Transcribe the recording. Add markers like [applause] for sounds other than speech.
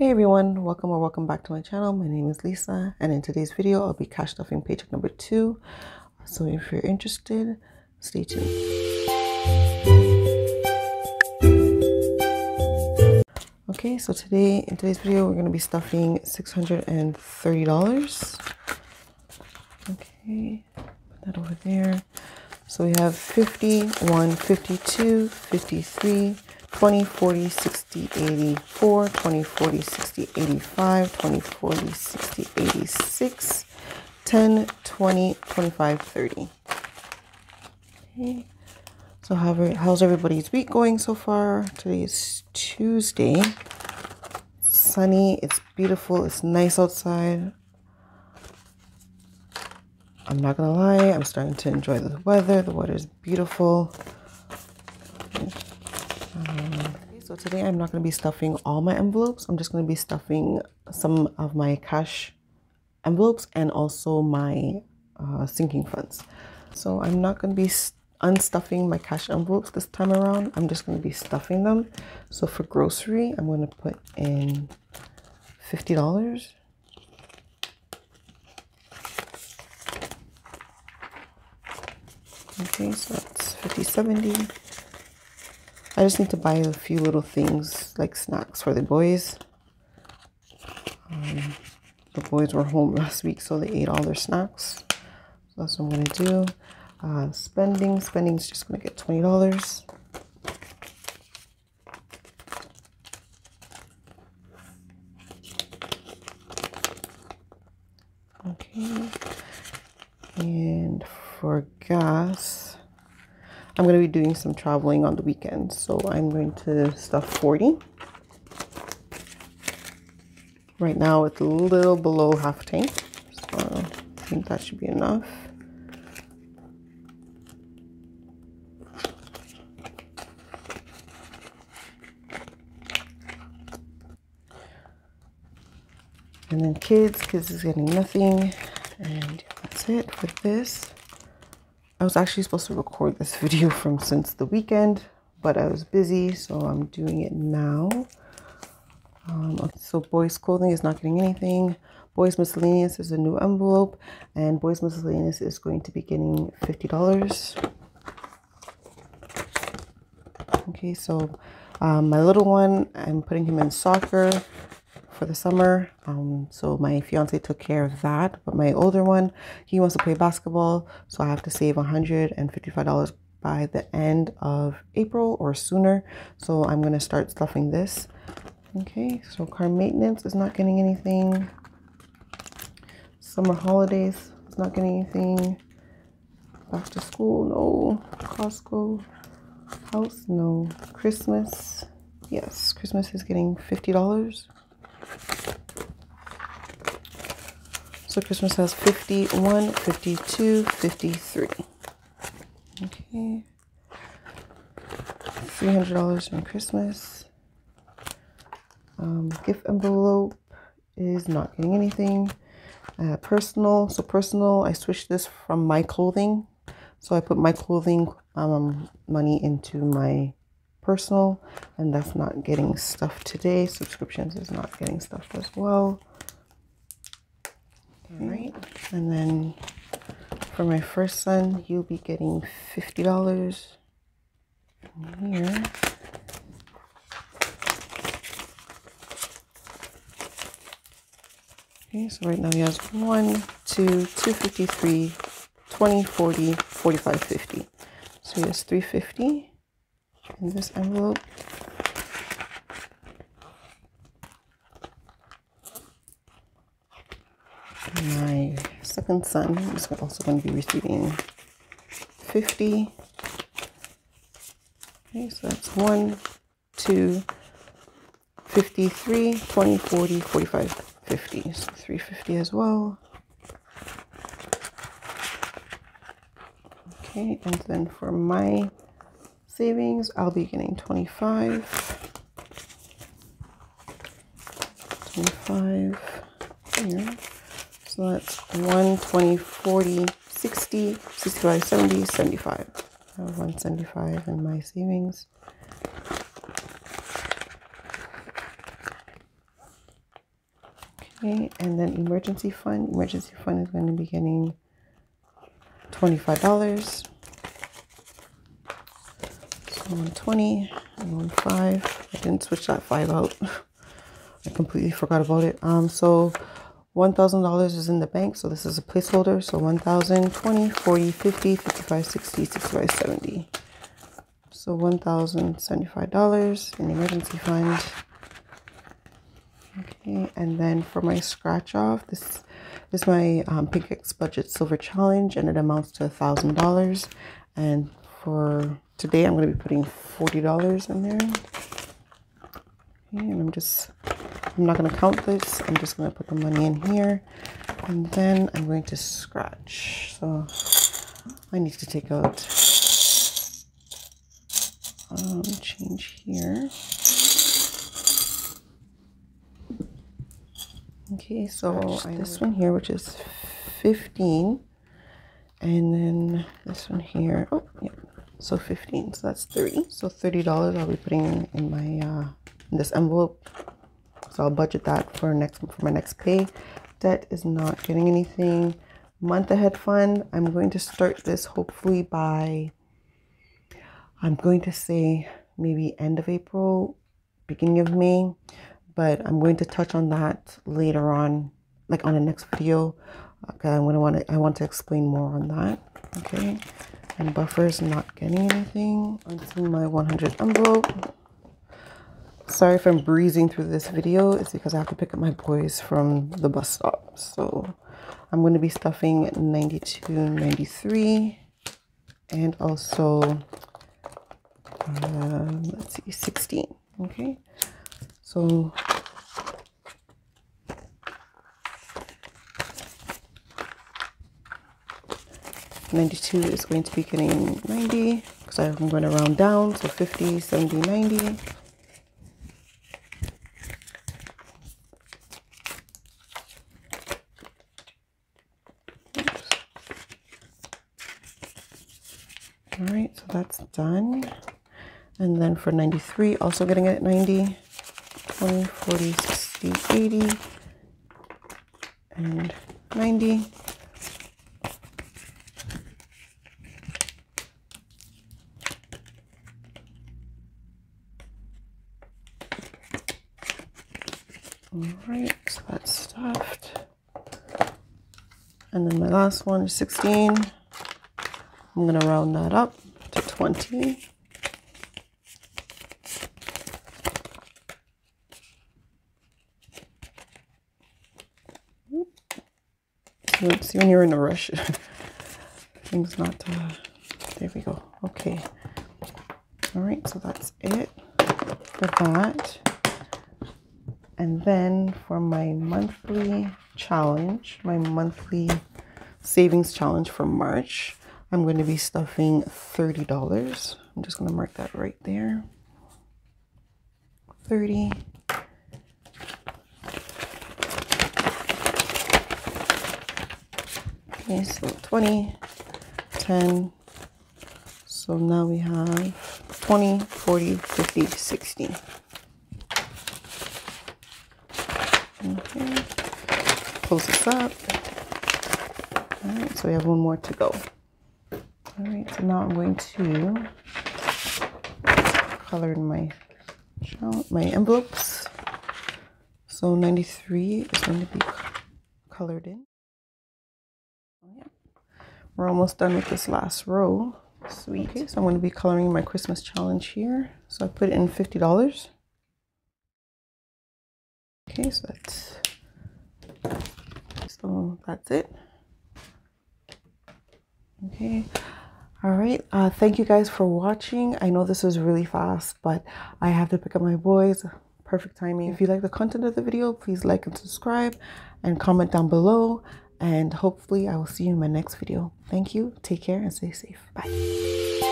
Hey everyone, welcome or welcome back to my channel. My name is Lisa and in today's video I'll be cash stuffing paycheck number two. So if you're interested, stay tuned. Okay, so today in today's video we're going to be stuffing $630. Okay, put that over there. So we have 50, 1, 52, 53, 20, 40, 60, 84, 20, 40, 60, 85, 20, 40, 60, 86, 10, 20, 25, 30. Okay. So how, how's everybody's week going so far? Today is Tuesday. It's sunny, it's beautiful, it's nice outside. I'm not gonna lie, I'm starting to enjoy the weather. The weather is beautiful. Um, so today I'm not going to be stuffing all my envelopes. I'm just going to be stuffing some of my cash envelopes and also my uh, sinking funds. So I'm not going to be unstuffing my cash envelopes this time around. I'm just going to be stuffing them. So for grocery, I'm going to put in $50. Okay, so that's 50, 70. I just need to buy a few little things like snacks for the boys. Um, the boys were home [laughs] last week, so they ate all their snacks. So that's what I'm going to do. Uh, spending. Spending is just going to get $20. Okay. And for gas, I'm going to be doing some traveling on the weekend, so I'm going to stuff 40. Right now it's a little below half tank, so I think that should be enough. And then kids, kids is getting nothing. And that's it for this. I was actually supposed to record this [laughs] video from since the weekend, but I was busy, so I'm doing it now. Um, so boys clothing is not getting anything. Boys miscellaneous is a new envelope, and boys miscellaneous is going to be getting $50. Okay, so um, my little one, I'm putting him in soccer for the summer. Um, so my fiance took care of that. But my older one, he wants to play basketball. So I have to save $155 by the end of April or sooner. So I'm going to start stuffing this. Okay, so car maintenance is not getting anything. Summer holidays is not getting anything. Back to school, no. Costco, house, no. Christmas, yes, Christmas is getting $50. So Christmas has 51, 52, 53. Okay. $300 on Christmas. Um, gift envelope is not getting anything. Uh, personal. So personal, I switched this from my clothing. So I put my clothing um, money into my personal and that's not getting stuff today. Subscriptions is not getting stuff as well. All right and then for my first son you'll be getting fifty dollars here okay so right now he has one two two fifty three 20 40 45 50 so he has 350 in this envelope. My second son is also going to be receiving 50. Okay, so that's 1, 2, 53, 20, 40, 45, 50. So 350 as well. Okay, and then for my savings, I'll be getting 25. 25 here. So that's 1, 20, 40, 60, 65, 70, 75. I have 175 in my savings. Okay, and then emergency fund. Emergency fund is going to be getting $25. So 120 and 15. I didn't switch that 5 out. [laughs] I completely forgot about it. Um, so $1,000 is in the bank. So this is a placeholder. So 1,000, 20, 40, 50, 55, 60, 65, 70. So $1,075 in emergency fund. Okay, and then for my scratch off, this is my um, Pink X Budget Silver Challenge, and it amounts to thousand dollars. And for today, I'm going to be putting forty dollars in there. Okay, and I'm just, I'm not going to count this. I'm just going to put the money in here, and then I'm going to scratch. So I need to take out um, change here. Okay, so this one here, which is 15. And then this one here, oh, yeah, so 15. So that's 30. So $30 I'll be putting in my, uh, in this envelope. So I'll budget that for next, for my next pay. Debt is not getting anything. Month ahead fund, I'm going to start this hopefully by, I'm going to say maybe end of April, beginning of May but I'm going to touch on that later on, like on the next video. Okay, I'm gonna want to I want to explain more on that. Okay, and buffers not getting anything onto my 100 envelope. Sorry if I'm breezing through this video. It's because I have to pick up my boys from the bus stop. So I'm going to be stuffing 92, 93, and also uh, let's see, 16. Okay. So Ninety-two is going to be getting ninety because I'm going to round down, so 50, 70, 90. All right, so that's done. And then for 93, also getting it at 90. 20, 40, 60, 80, and 90. All right, so that's stuffed. And then my last one is 16. I'm going to round that up to 20. See when you're in a rush, [laughs] things not. Uh, there we go. Okay. All right. So that's it for that. And then for my monthly challenge, my monthly savings challenge for March, I'm going to be stuffing $30. I'm just going to mark that right there. 30 Okay, so 20, 10. So now we have 20, 40, 50, 60. Okay, close this up. All right, so we have one more to go. All right, so now I'm going to color in my my envelopes. So 93 is going to be colored in. Oh, We're almost done with this last row. Sweet. Okay, so I'm going to be coloring my Christmas challenge here. So I put in $50. Okay, so that's so that's it. Okay. All right. Uh, thank you guys for watching. I know this is really fast, but I have to pick up my boys. Perfect timing. If you like the content of the video, please like and subscribe and comment down below and hopefully I will see you in my next video. Thank you. Take care and stay safe. Bye.